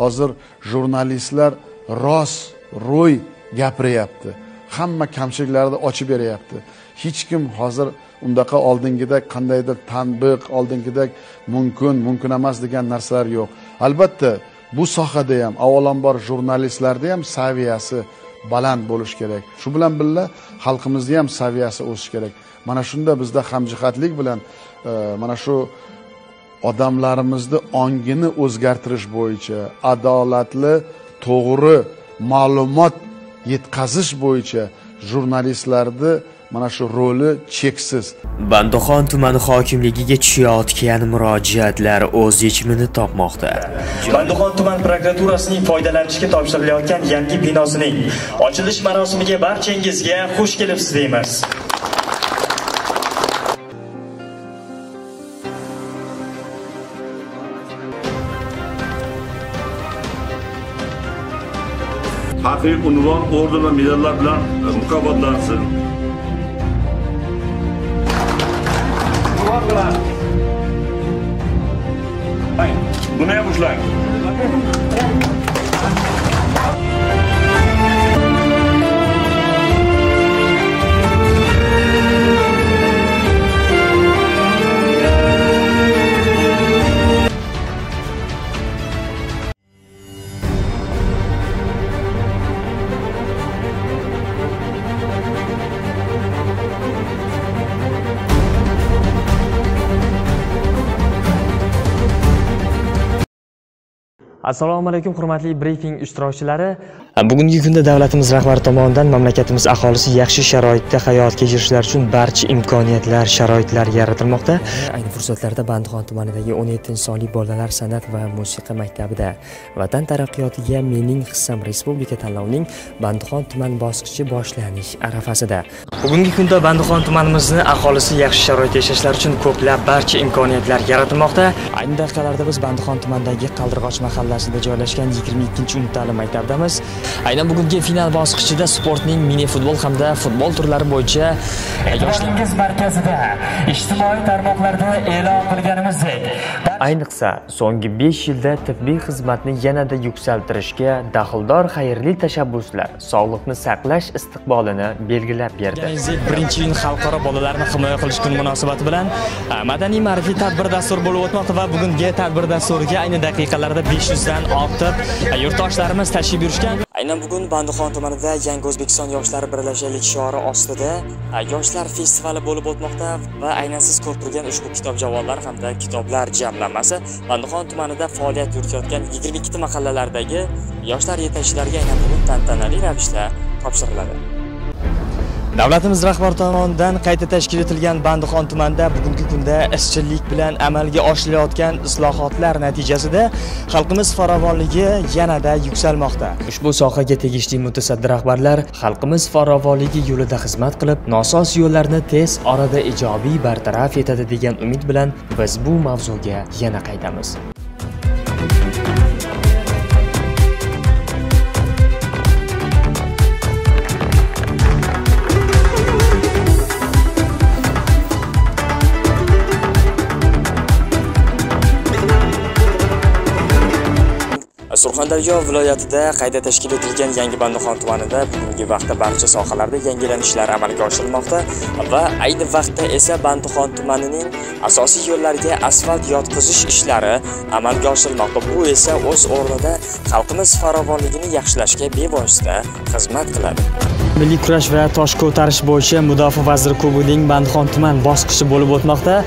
hozir jurnalistlar rost ro'y gapiryapti. Hamma kamchiliklarni ochib beryapti. Hech kim hozir undaqa oldingidek qandaydir tanbiq oldingidek mumkin mumkin emas degan narsalar yo'q. Albatta bu sohada ham avvalambor jurnalistlarni ham saviyasi baland bo'lishi kerak. Shu bilan birga xalqimizni ham saviyasi o'sishi kerak. Mana shunda bizda hamjihatlik bilan e, mana shu odamlarimizni ongini o'zgartirish bo'yicha adolatli to'g'ri ma'lumot yetkazish bo'yicha jurnalistlarni mana shu roli cheksiz. Bandixon tumani hokimligiga tushayotgan murojaatlar o'z yechimini topmoqda. Bandixon tuman prokuraturasining foydalanishga topshirilayotgan yangi binosining ochilish marosimiga barchangizga xush kelibsiz deymiz faxriy unvon orden va medallar bilan mukofotlansin buni ham ushlang assalomu alaykum hurmatli brifing ishtirokchilari. Bugungi kunda davlatimiz rahbari tomonidan mamlakatimiz aholisi yaxshi sharoitda hayot kechirishlari uchun barcha imkoniyatlar sharoitlar yaratilmoqda. Ayni fursatlarda bandixon tumanidagi 17 sonli bolalar san'at va musiqa maktabida vatan taraqqiyotiga mening hissam respublika tanlovining bandixon tuman bosqichi boshlanish arafasida. Bugungi kunda bandixon tumanimizni aholisi yaxshi sharoitda yashashlari uchun ko'plab barcha imkoniyatlar yaratilmoqda. Ayni daqiqalarda biz bandixon tumanidagi qaldirg'och mahallasida joylashgan 22 umumta'lim maktabdamiz aynan bugungi final bosqichida sportning mini futbol hamda futbol turlari bo'yicha yoshlingiz markazida ijtimoiy tarmoqlarda e'lon qilganimizdek ayniqsa so'nggi 5 yilda tibbiy xizmatni yanada yuksaltirishga daxldor xayrli tashabbuslar sog'liqni saqlash istiqbolini belgilab berdi. Birinchi yil xalqaro bolalarni himoya qilish kuni munosabati bilan madaniy ma'rifiy tadbir dasturi bo'lib o'tmoqda va bugungi tadbir dasturiga ayni daqiqalarda 500 dan ortiq yurtdoshlarimiz tashrif buyurishgan aynan bugun bandixon tumanida yangi o'zbekiston yoshlari birlashaylik shiori ostida yoshlar festivali bo'lib o'tmoqda va aynan siz ko'rib turgan ushbu kitob javonlar hamda kitoblar jamlanmasi bandixon tumanida faoliyat yuritayotgan 22 mahallalardagi yoshlar yetakchilariga aynan bugun tantanali ravishda topshiriladi. Davlatimiz rahbari tomonidan qayta tashkil etilgan bandixon tumanida bugungi kunda izchillik bilan amalga oshirilayotgan islohotlar natijasida xalqimiz farovonligi yanada yuksalmoqda. Ushbu sohaga tegishli mutasaddi rahbarlar xalqimiz farovonligi yo'lida xizmat qilib nosoz yo'llarni tez orada ijobiy bartaraf etadi degan umid bilan biz bu mavzuga yana qaytamiz. Surxondaryo viloyatida qayta tashkil etilgan yangi bandixon tumanida bugungi vaqtda barcha sohalarda yangilanishlar amalga oshirilmoqda va ayni vaqtda esa bandixon tumanining asosiy yo'llariga asfalt yotqizish ishlari amalga oshirilmoqda. Bu esa o'z o'rnida xalqimiz farovonligini yaxshilashga bevosita xizmat qiladi. Milliy kurash va tosh ko'tarish bo'yicha mudofaa vaziri kubining bandixon tuman bosqichi bo'lib o'tmoqda.